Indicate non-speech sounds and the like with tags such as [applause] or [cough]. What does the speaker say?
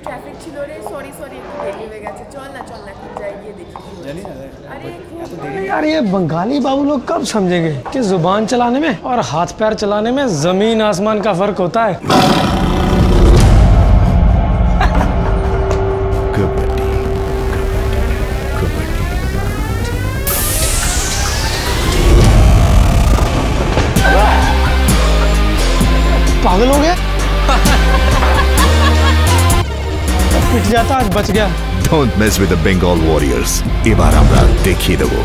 traffic ছিল রে sorry sorry একটু দেরি হয়ে গেছে চল না চল না এখন যাই গিয়ে দেখি আরে খুব यार ये बंगाली बाबू लोग कब समझेंगे कि जुबान चलाने में और हाथ पैर चलाने में जमीन आसमान का फर्क होता है कबड्डी कबड्डी पागल हो गया [laughs] पिट जाता आज बच गया don't mess with the Bengal Warriors এবার আমরা দেখিয়ে দেবো